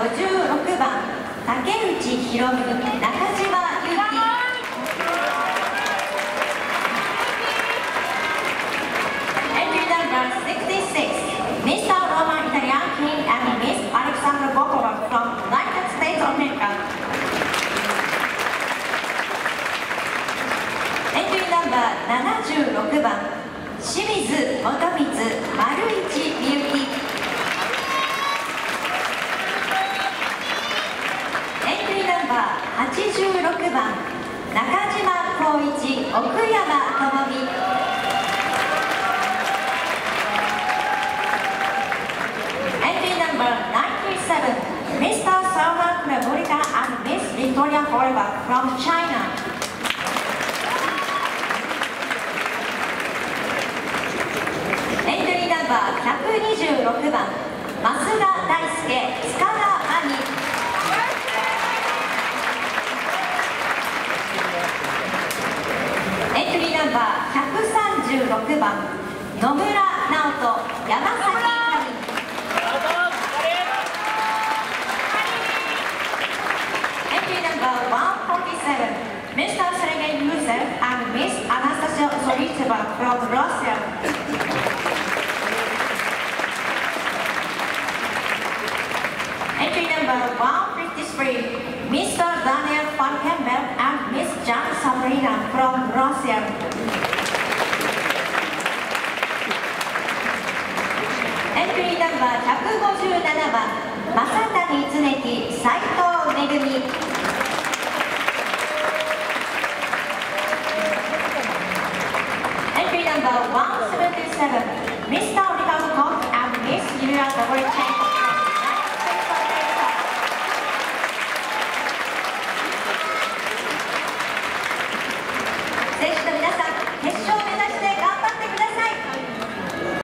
56番、竹内博美、中島祐希。Entry number 66, Mr. Roman Italian King and Ms. Alexandra Bokova from United States of America. Entry number 76番清水元光丸市みゆき Entry number 86番中島光一奥山智美 Entry number 97 Mr. Salman Kravolika and Miss Victoria Forever from China エントリーナンバー126番16番野村直人山崎 Mr. Sergei Yusev and Miss Anastasia Zoritseva from Russia. Entry number 153, 157番正谷常樹斎藤恵。美エントリーナンバー177ミスオリカムコンミスユニラーのチェン